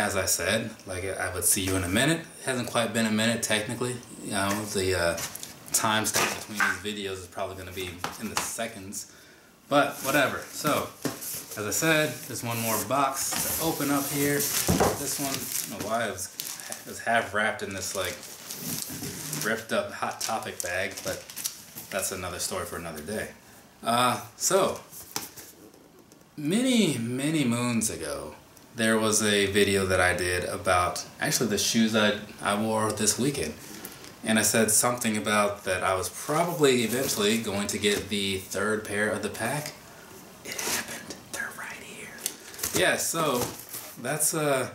as I said, like I would see you in a minute. It hasn't quite been a minute technically. You know, the uh, time stamp between these videos is probably going to be in the seconds. But whatever. So, as I said, there's one more box to open up here. This one, I don't know why it was, it was half wrapped in this like ripped up Hot Topic bag, but that's another story for another day. Uh, so, many, many moons ago, there was a video that I did about actually the shoes I, I wore this weekend. And I said something about that I was probably eventually going to get the third pair of the pack. It happened. They're right here. Yeah, so that's uh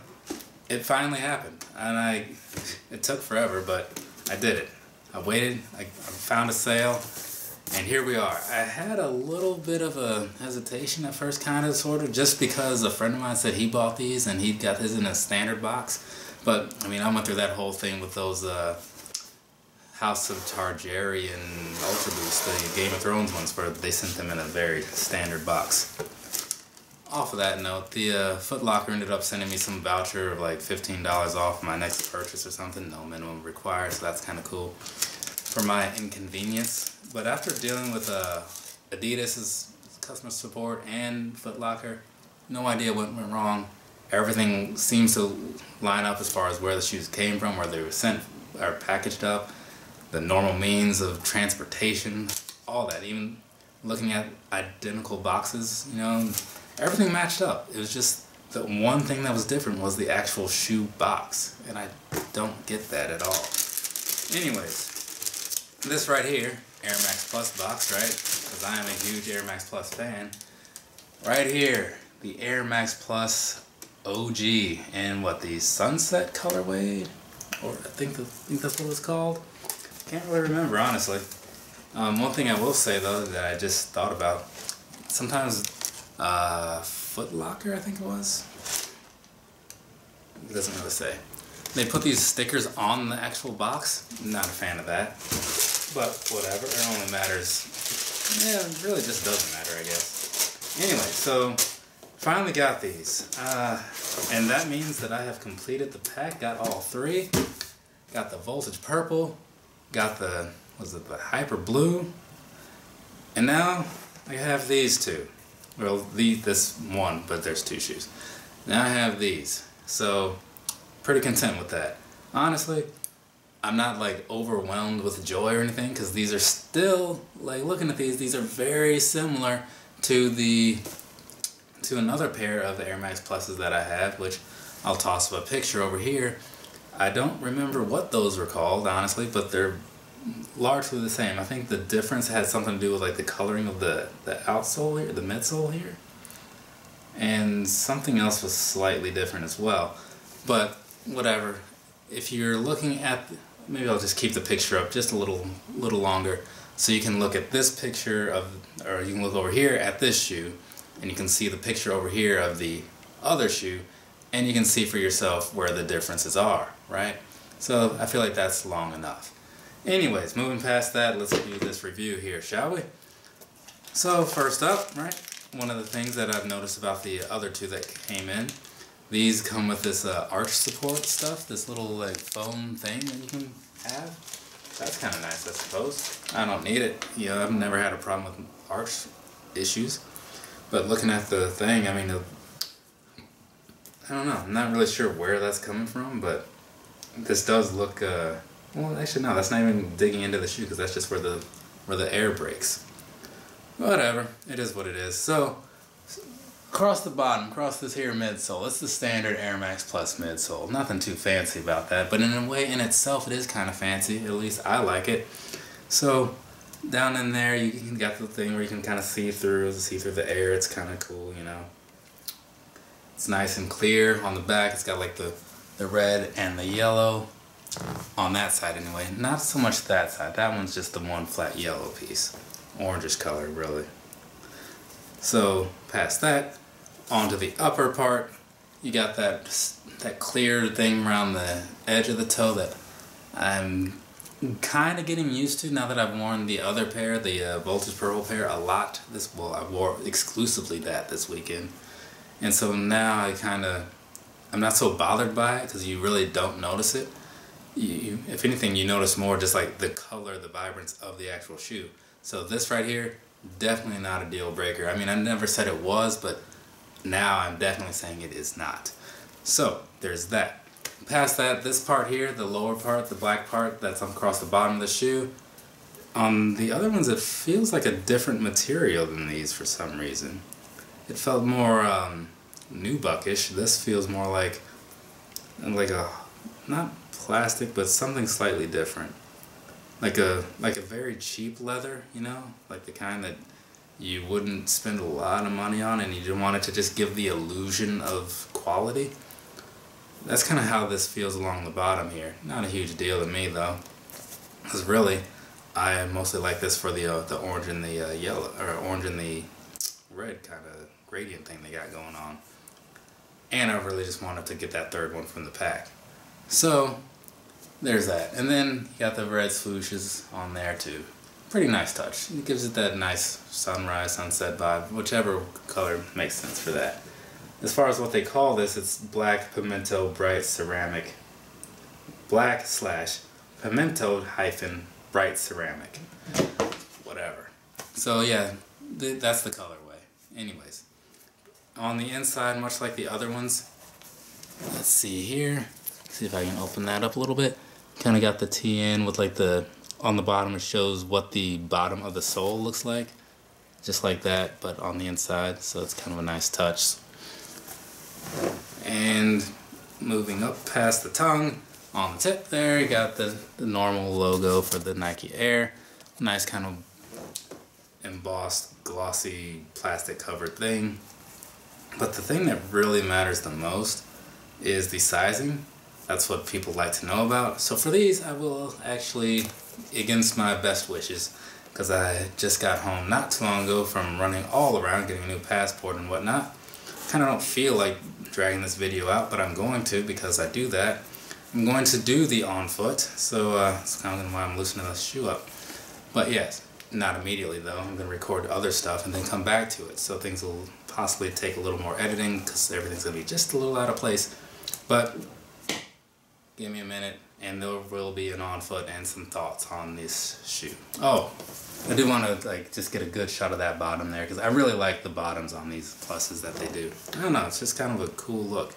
it finally happened. And I it took forever, but I did it. I waited, I, I found a sale, and here we are. I had a little bit of a hesitation at first, kind of, sort of, just because a friend of mine said he bought these and he got his in a standard box. But, I mean, I went through that whole thing with those uh, House of Targaryen Ultra Boost, the Game of Thrones ones, where they sent them in a very standard box. Off of that note, the uh, Foot Locker ended up sending me some voucher of like $15 off my next purchase or something, no minimum required, so that's kind of cool for my inconvenience. But after dealing with uh, Adidas's customer support and Foot Locker, no idea what went wrong. Everything seems to line up as far as where the shoes came from, where they were sent or packaged up, the normal means of transportation, all that. Even looking at identical boxes, you know, everything matched up. It was just the one thing that was different was the actual shoe box, and I don't get that at all. Anyways, this right here, Air Max Plus box, right? Because I am a huge Air Max Plus fan. Right here, the Air Max Plus OG and what the Sunset colorway, or I think the, I think that's what it's called. Can't really remember honestly. Um, one thing I will say though that I just thought about, sometimes uh, Foot Locker I think it was. It doesn't really say. They put these stickers on the actual box. Not a fan of that. But whatever, it only matters. Yeah, it really just doesn't matter, I guess. Anyway, so finally got these. Uh, and that means that I have completed the pack, got all three. Got the Voltage Purple, got the, was it the Hyper Blue? And now I have these two. Well, the, this one, but there's two shoes. Now I have these. So, pretty content with that. Honestly, I'm not like overwhelmed with joy or anything because these are still, like looking at these, these are very similar to the, to another pair of the Air Max Pluses that I have, which I'll toss up a picture over here. I don't remember what those were called, honestly, but they're largely the same. I think the difference had something to do with like the coloring of the, the outsole here, the midsole here. And something else was slightly different as well. But whatever. If you're looking at, maybe I'll just keep the picture up just a little, little longer. So you can look at this picture of, or you can look over here at this shoe, and you can see the picture over here of the other shoe, and you can see for yourself where the differences are, right? So I feel like that's long enough. Anyways, moving past that, let's do this review here, shall we? So first up, right, one of the things that I've noticed about the other two that came in, these come with this uh, arch support stuff, this little like foam thing that you can have. That's kind of nice, I suppose. I don't need it. You know, I've never had a problem with arch issues. But looking at the thing, I mean, I don't know. I'm not really sure where that's coming from, but this does look, uh, well, actually no, that's not even digging into the shoe because that's just where the, where the air breaks. Whatever, it is what it is. So, across the bottom, across this here midsole, it's the standard Air Max Plus midsole. Nothing too fancy about that, but in a way, in itself, it is kind of fancy. At least I like it. So, down in there, you can got the thing where you can kind of see through, see through the air. It's kind of cool, you know. It's nice and clear. On the back, it's got like the, the red and the yellow. On that side, anyway. Not so much that side. That one's just the one flat yellow piece. Orangish color, really. So, past that, onto the upper part, you got that that clear thing around the edge of the toe that I'm kind of getting used to now that I've worn the other pair, the uh, Voltage Purple pair, a lot. This well, I wore exclusively that this weekend, and so now I kind of I'm not so bothered by it because you really don't notice it. You, if anything, you notice more just like the color, the vibrance of the actual shoe. So this right here, definitely not a deal breaker. I mean, I never said it was, but now I'm definitely saying it is not. So there's that. Past that, this part here, the lower part, the black part that's across the bottom of the shoe, on the other ones it feels like a different material than these for some reason. It felt more um, nubuckish. This feels more like like a not plastic but something slightly different. Like a like a very cheap leather, you know, like the kind that you wouldn't spend a lot of money on and you don't want it to just give the illusion of quality. That's kind of how this feels along the bottom here. Not a huge deal to me though. Because really, I mostly like this for the uh, the orange and the uh, yellow, or orange and the red kind of gradient thing they got going on. And I really just wanted to get that third one from the pack. So, there's that. And then you got the red swooshes on there too. Pretty nice touch. It gives it that nice sunrise, sunset vibe, whichever color makes sense for that. As far as what they call this, it's black pimento bright ceramic. Black slash pimento hyphen bright ceramic. Whatever. So yeah, th that's the colorway. Anyways, on the inside, much like the other ones, let's see here. See if I can open that up a little bit. Kind of got the TN with like the, on the bottom it shows what the bottom of the sole looks like. Just like that, but on the inside, so it's kind of a nice touch. And moving up past the tongue, on the tip there, you got the, the normal logo for the Nike Air. Nice kind of embossed, glossy, plastic covered thing. But the thing that really matters the most is the sizing. That's what people like to know about. So for these, I will actually, against my best wishes, because I just got home not too long ago from running all around, getting a new passport and whatnot. kind of don't feel like dragging this video out, but I'm going to because I do that. I'm going to do the on foot, so uh, that's kind of why I'm loosening the shoe up. But yes, not immediately though. I'm going to record other stuff and then come back to it. So things will possibly take a little more editing because everything's going to be just a little out of place. But give me a minute and there will be an on foot and some thoughts on this shoe. Oh, I do want to like just get a good shot of that bottom there because I really like the bottoms on these pluses that they do. I don't know, it's just kind of a cool look.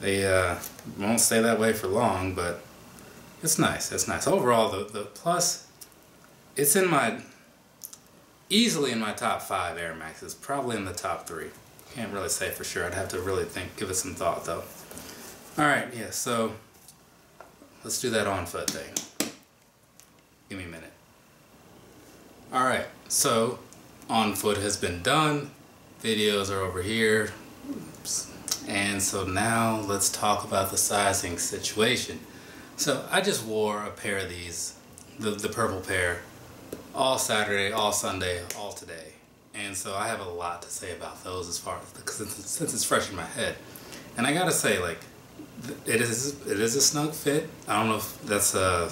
They uh, won't stay that way for long, but it's nice. It's nice. Overall, the, the plus, it's in my, easily in my top five Air Maxes. Probably in the top three. Can't really say for sure. I'd have to really think, give it some thought though. Alright, yeah, so let's do that on foot thing. Give me a minute. Alright, so on foot has been done. Videos are over here. Oops. And so now let's talk about the sizing situation. So I just wore a pair of these, the, the purple pair, all Saturday, all Sunday, all today. And so I have a lot to say about those as far as, because since it's fresh in my head. And I gotta say, like, it is it is a snug fit. I don't know if that's a,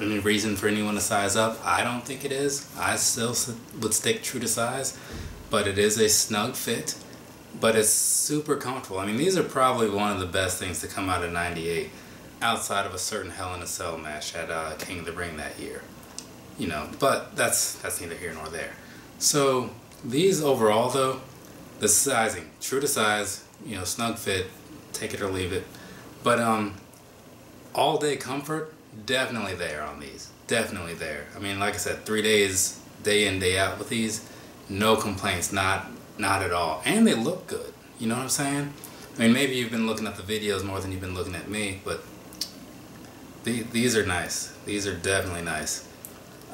any reason for anyone to size up. I don't think it is. I still would stick true to size, but it is a snug fit but it's super comfortable. I mean, these are probably one of the best things to come out of 98 outside of a certain Hell in a Cell match at uh, King of the Ring that year. You know, but that's that's neither here nor there. So these overall though, the sizing, true to size, you know, snug fit, take it or leave it. But um, all day comfort, definitely there on these. Definitely there. I mean, like I said, three days, day in, day out with these, no complaints, not not at all. And they look good. You know what I'm saying? I mean, maybe you've been looking at the videos more than you've been looking at me, but the, these are nice. These are definitely nice.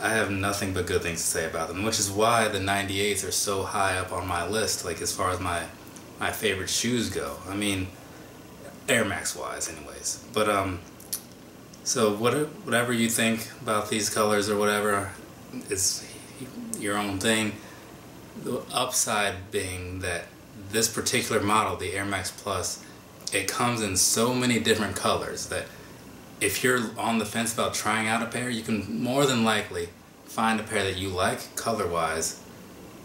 I have nothing but good things to say about them, which is why the 98s are so high up on my list, like as far as my my favorite shoes go. I mean, Air Max wise anyways. But um so what, whatever you think about these colors or whatever is your own thing. The upside being that this particular model, the Air Max Plus, it comes in so many different colors that if you're on the fence about trying out a pair, you can more than likely find a pair that you like color-wise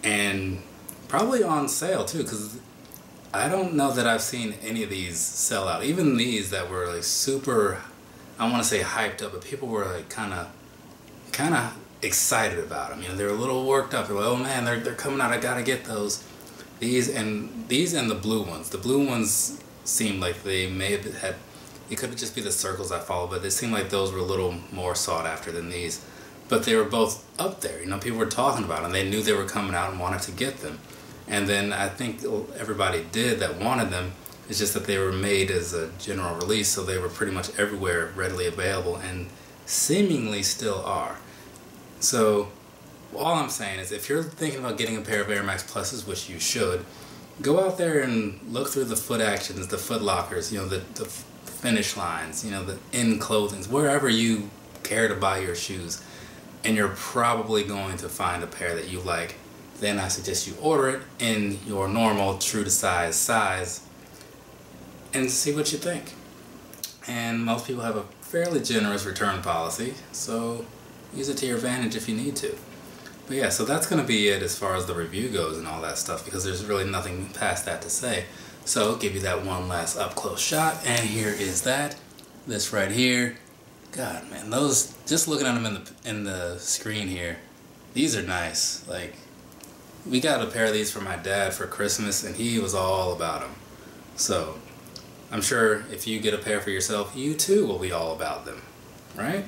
and probably on sale too because I don't know that I've seen any of these sell out. Even these that were like super, I want to say hyped up, but people were like kind of, kind of excited about them. You know, they were a little worked up. They're like, oh man, they're, they're coming out. I gotta get those. These and these and the blue ones. The blue ones seemed like they may have had. It could just be the circles I follow, but it seemed like those were a little more sought after than these. But they were both up there. You know, people were talking about them. They knew they were coming out and wanted to get them. And then I think everybody did that wanted them. It's just that they were made as a general release, so they were pretty much everywhere readily available and seemingly still are. So all I'm saying is if you're thinking about getting a pair of Air Max Pluses, which you should, go out there and look through the foot actions, the foot lockers, you know, the, the finish lines, you know, the in clothings, wherever you care to buy your shoes, and you're probably going to find a pair that you like then I suggest you order it in your normal true to size size and see what you think. And most people have a fairly generous return policy, so use it to your advantage if you need to. But yeah, so that's going to be it as far as the review goes and all that stuff because there's really nothing past that to say. So I'll give you that one last up close shot and here is that. This right here. God man, those just looking at them in the in the screen here. These are nice. Like we got a pair of these for my dad for Christmas, and he was all about them. So, I'm sure if you get a pair for yourself, you too will be all about them, right?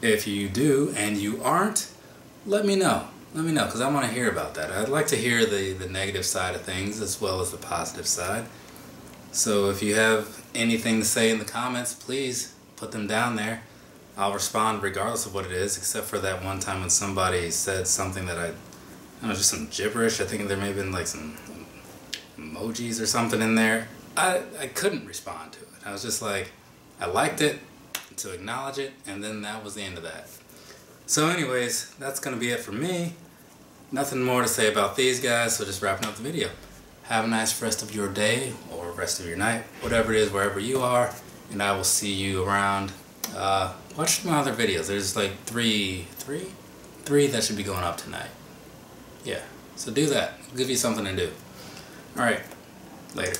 If you do and you aren't, let me know. Let me know, because I want to hear about that. I'd like to hear the, the negative side of things as well as the positive side. So if you have anything to say in the comments, please put them down there. I'll respond regardless of what it is, except for that one time when somebody said something that I I know, just some gibberish. I think there may have been like some emojis or something in there. I, I couldn't respond to it. I was just like, I liked it to acknowledge it, and then that was the end of that. So anyways, that's going to be it for me. Nothing more to say about these guys, so just wrapping up the video. Have a nice rest of your day, or rest of your night, whatever it is, wherever you are, and I will see you around. Uh, watch my other videos. There's like three, three, three that should be going up tonight. Yeah, so do that. It'll give you something to do. Alright, later.